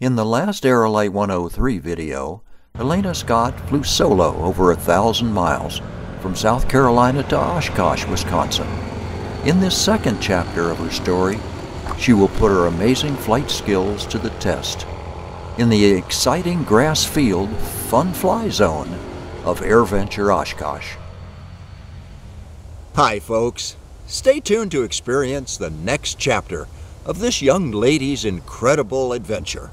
In the last Aerolite 103 video, Alina Scott flew solo over a thousand miles from South Carolina to Oshkosh, Wisconsin. In this second chapter of her story, she will put her amazing flight skills to the test in the exciting grass field fun fly zone of AirVenture Oshkosh. Hi, folks. Stay tuned to experience the next chapter of this young lady's incredible adventure.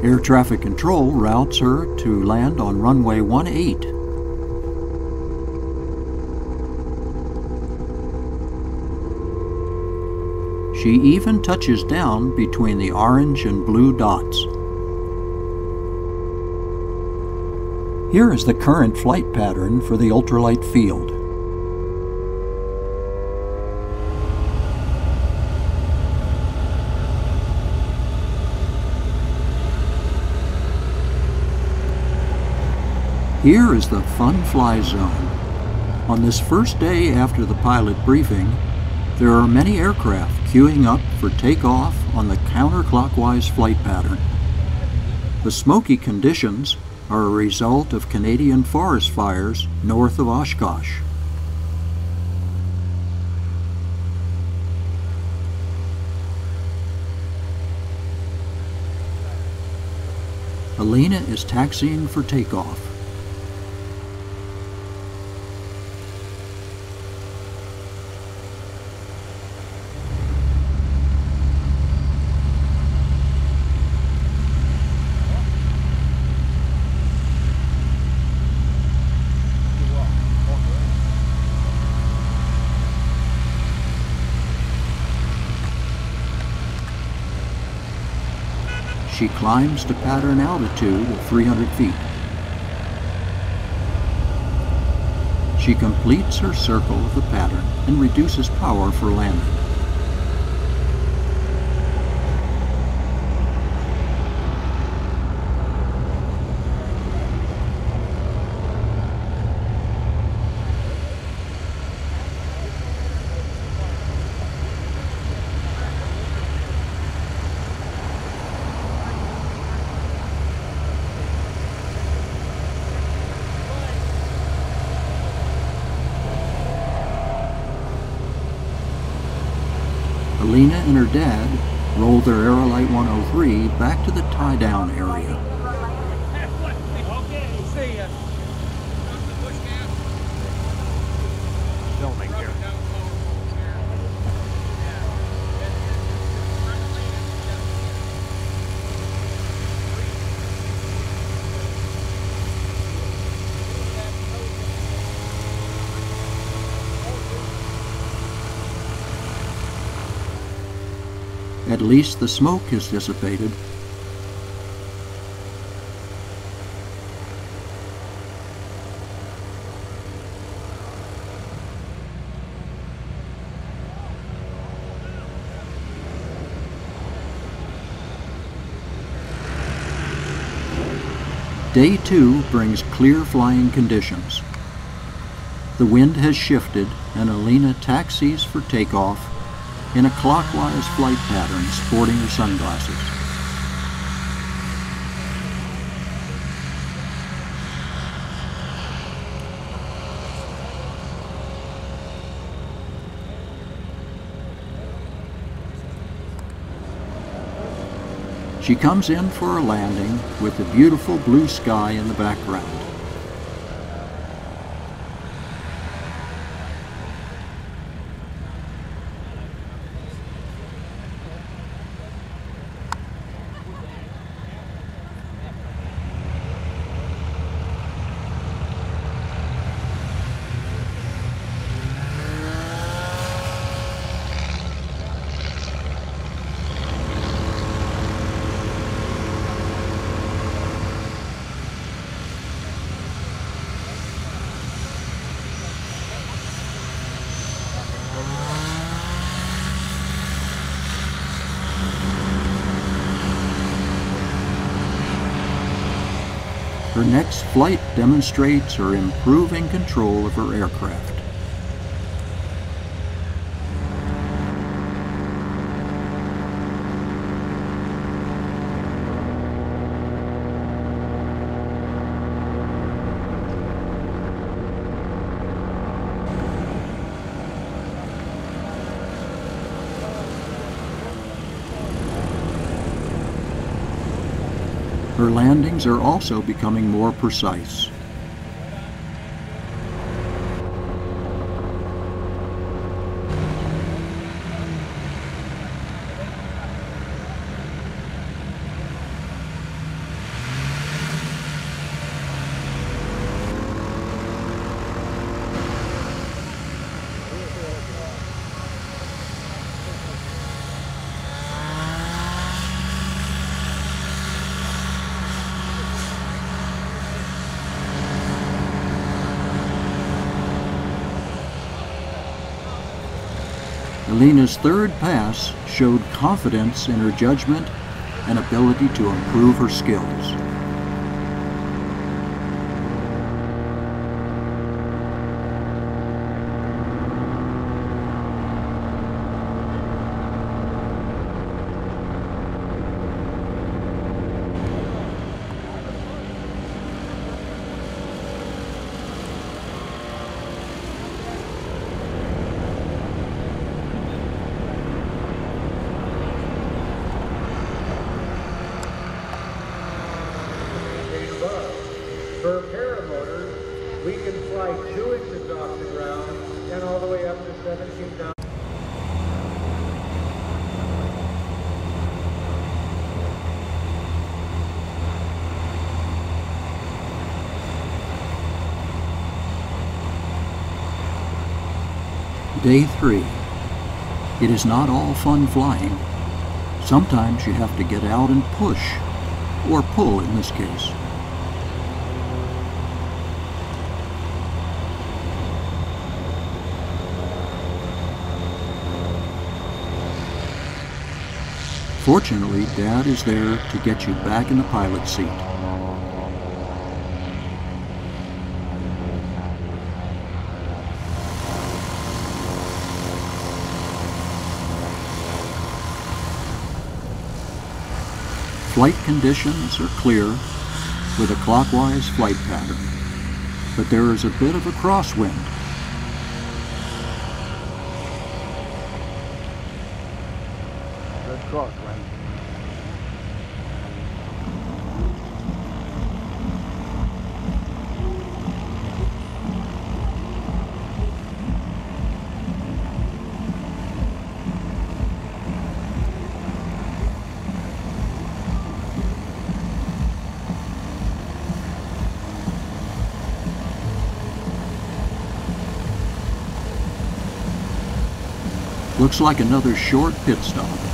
Air traffic control routes her to land on runway 18. She even touches down between the orange and blue dots. Here is the current flight pattern for the ultralight field. Here is the fun fly zone. On this first day after the pilot briefing, there are many aircraft queuing up for takeoff on the counterclockwise flight pattern. The smoky conditions are a result of Canadian forest fires north of Oshkosh. Alina is taxiing for takeoff. She climbs to pattern altitude of 300 feet. She completes her circle of the pattern and reduces power for landing. Alina and her dad roll their Aerolite 103 back to the tie-down area. At least the smoke has dissipated. Day two brings clear flying conditions. The wind has shifted and Alina taxis for takeoff in a clockwise flight pattern sporting her sunglasses. She comes in for a landing with the beautiful blue sky in the background. Flight demonstrates her improving control of her aircraft. Landings are also becoming more precise. Alina's third pass showed confidence in her judgment and ability to improve her skills. For paramotors, we can fly two inches off the ground and all the way up to 17,000. Day 3. It is not all fun flying. Sometimes you have to get out and push, or pull in this case. Fortunately, Dad is there to get you back in the pilot seat. Flight conditions are clear with a clockwise flight pattern, but there is a bit of a crosswind. Crosswind. Looks like another short pit stop.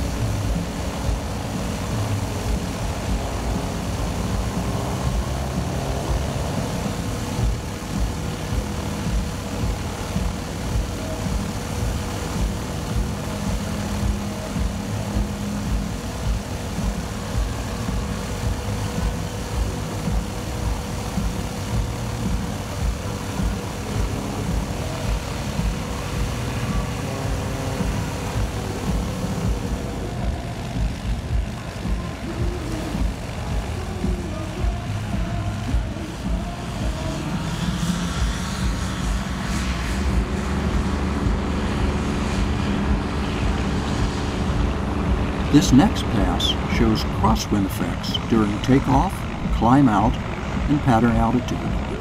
This next pass shows crosswind effects during takeoff, climb out, and pattern altitude.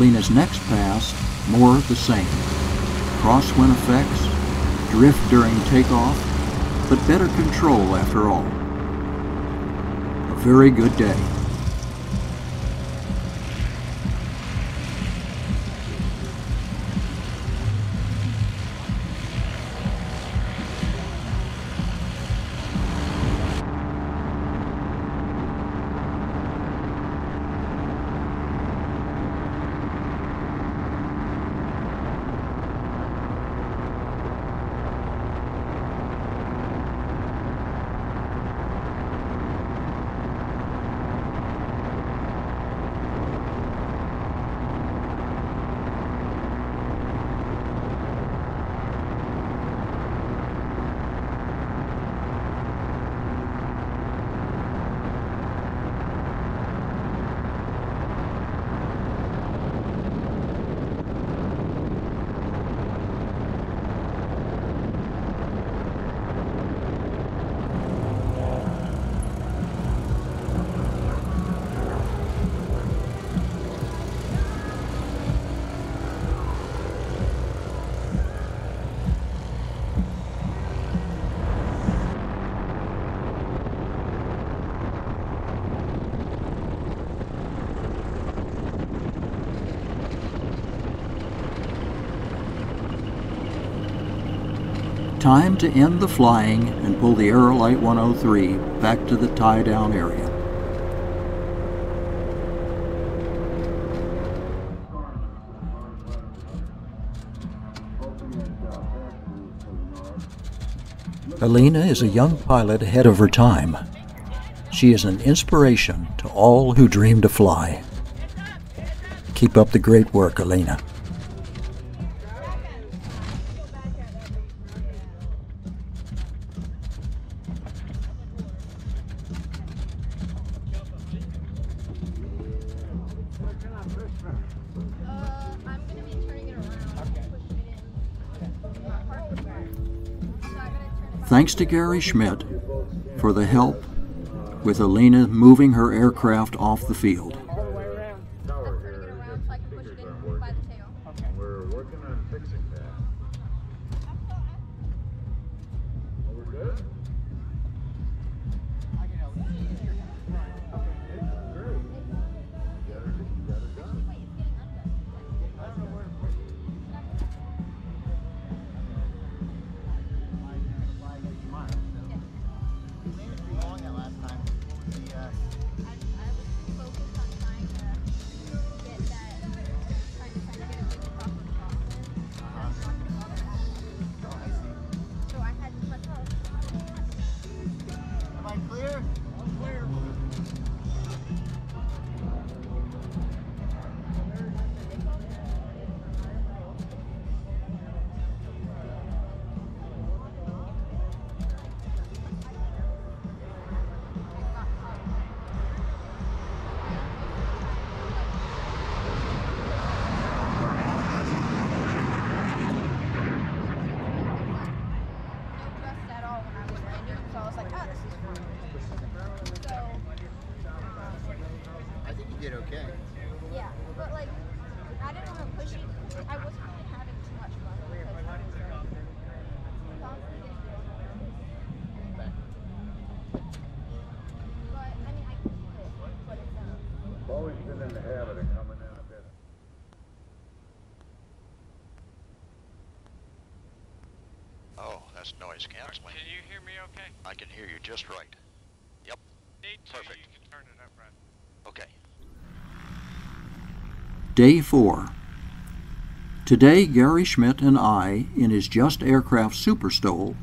Alina's next pass, more of the same. Crosswind effects, drift during takeoff, but better control after all. A very good day. Time to end the flying and pull the Aerolite 103 back to the tie down area. Alina is a young pilot ahead of her time. She is an inspiration to all who dream to fly. Keep up the great work, Alina. To Gary Schmidt for the help with Alina moving her aircraft off the field. That's noise canceling. Can you hear me okay? I can hear you just right. Yep. Need to, Perfect. you can turn it up right. Okay. Day 4. Today, Gary Schmidt and I, in his Just Aircraft SuperSTOL,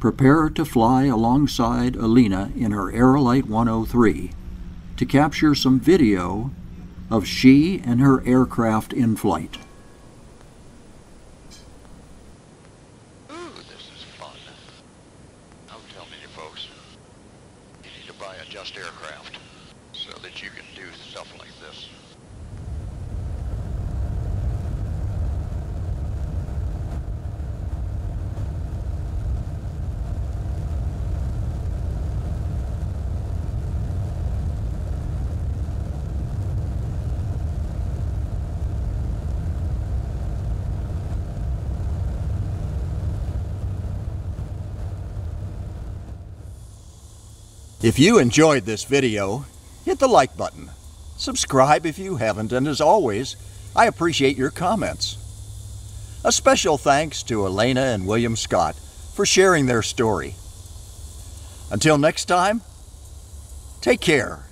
prepare to fly alongside Alina in her Aerolite 103 to capture some video of she and her aircraft in flight. Ooh, this is fun. I'm telling you folks, you need to buy a just aircraft so that you can do stuff like this. If you enjoyed this video, hit the like button. Subscribe if you haven't, and as always, I appreciate your comments. A special thanks to Alina and William Scott for sharing their story. Until next time, take care